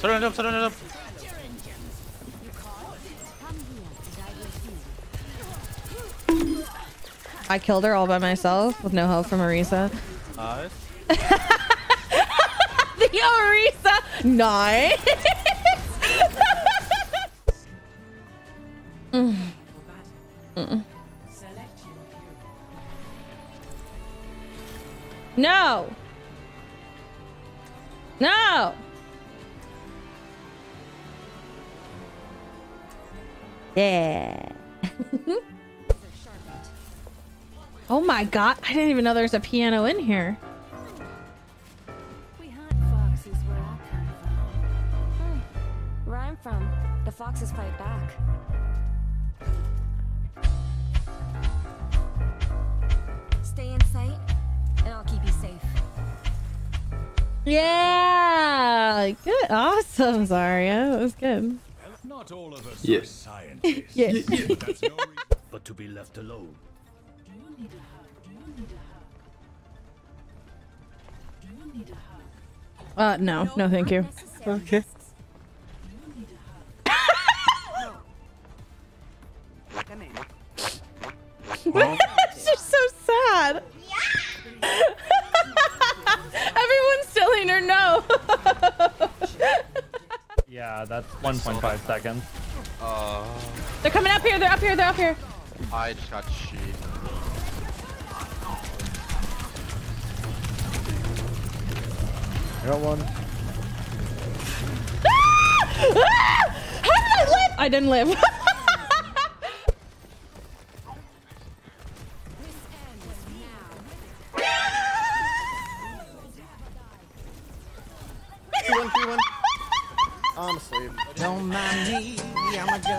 서련 점 서련 점 I killed her all by myself with no help from Arisa. 나이스 the Arisa! Nice! Mm. Mm. No! No! Yeah. oh my god, I didn't even know there's a piano in here. We hunt foxes where I come from. Hmm. Where I'm from, the foxes fight back. Stay in sight, and I'll keep you safe. Yeah, good, awesome, Zarya. That was good. Not all of us Yeah. are scientists. Yeah. but that's no but to be left alone. Uh, no, no, thank you. Okay. Yeah, that's 1.5 seconds. Uh, they're coming up here. They're up here. They're up here. I just got sheep. I got one. How did I live? I didn't live.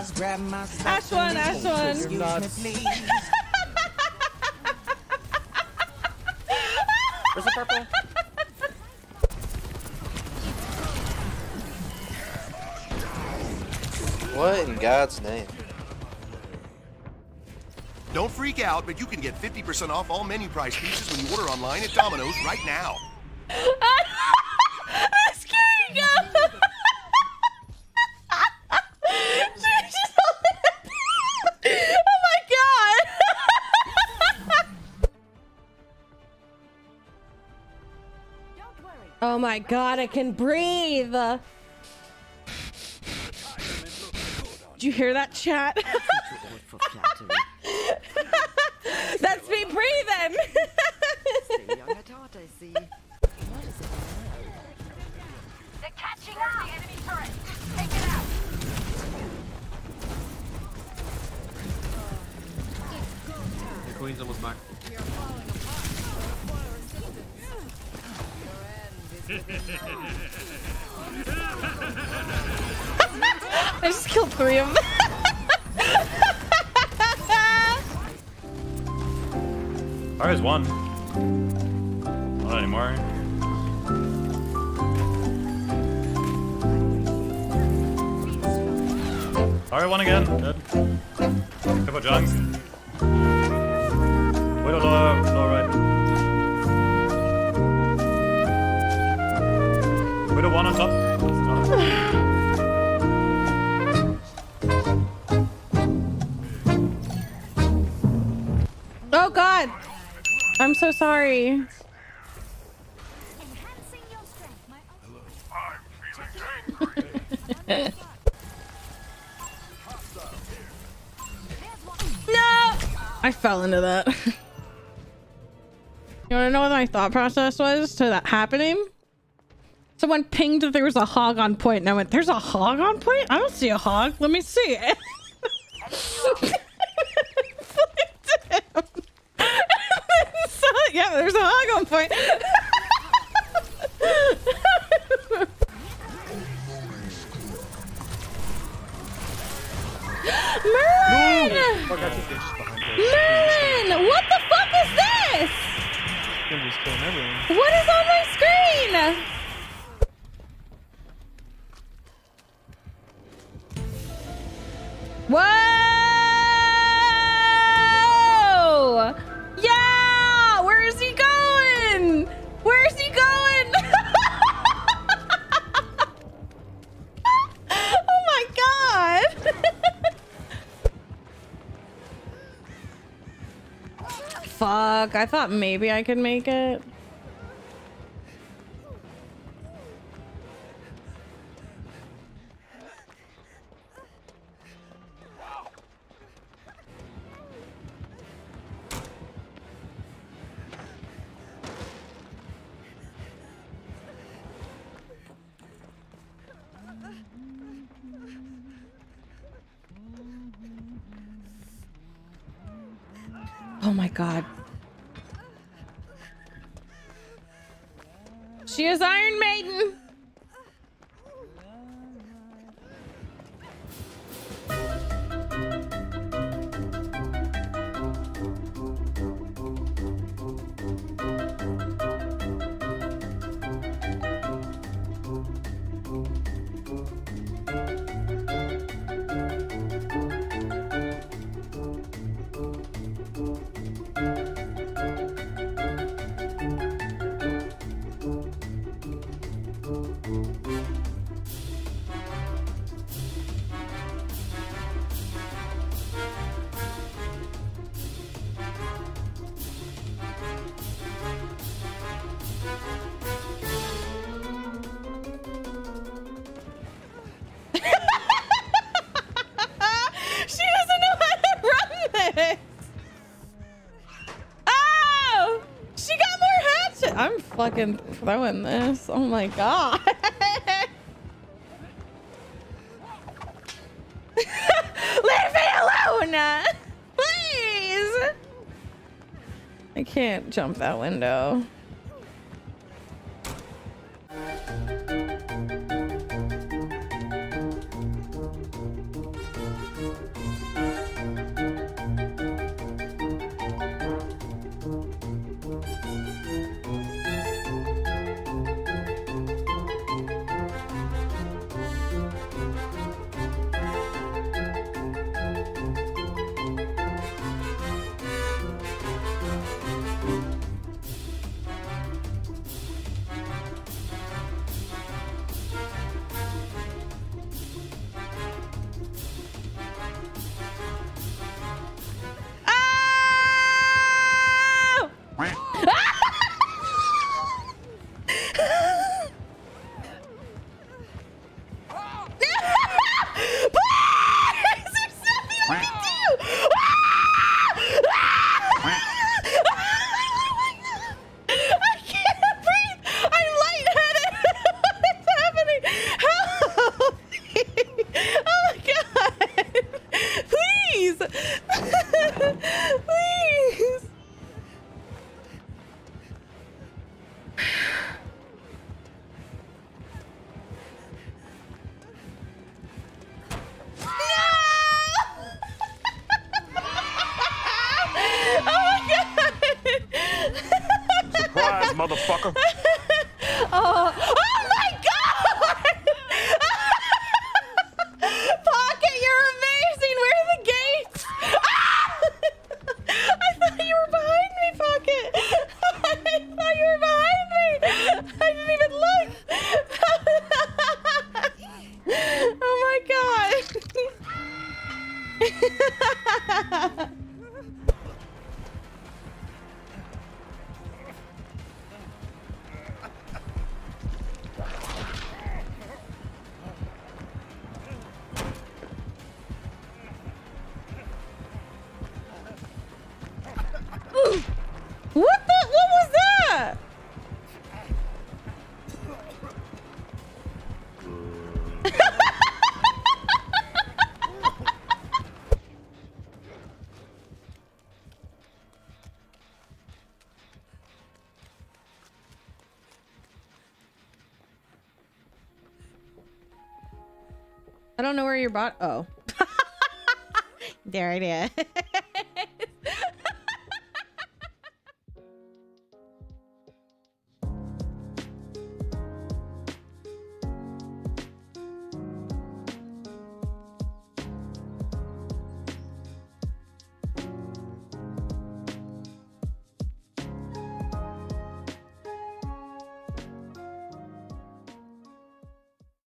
just grab my Ash one. Ash one. Excuse me, nuts. please. Where's the purple? What in God's name? Don't freak out, but you can get 50% off all menu price pieces when you order online at Domino's right now. my god, I can breathe. Did you hear that chat? That's me breathing. Still young at heart, I see. What is it They're catching up! The enemy turret! Take it out! The queen's almost back. I just killed three of them. Alright, one. Not anymore. Alright, one again. Dead. Couple junks. Wait, lower, lower right. Wait, one on top. Oh god. I'm so sorry. Enhancing your strength. My No! I fell into that. you wanna know what my thought process was to that happening? Someone pinged that there was a hog on point, and I went, There's a hog on point? I don't see a hog. Let me see. So, yeah, there's a hog on point. Merlin! Fuck, I think they're just behind us. Merlin! What the fuck is this? Genji's killing everyone. What is on my screen? Whoa! Yeah! Where is he going? Where is he going? oh my god! Fuck, I thought maybe I could make it. Oh my god. She is Iron Maiden! Música fucking throwing this. Oh my god. Leave me alone! Please! I can't jump that window. motherfucker. oh. I don't know where your bot. Oh. there it is.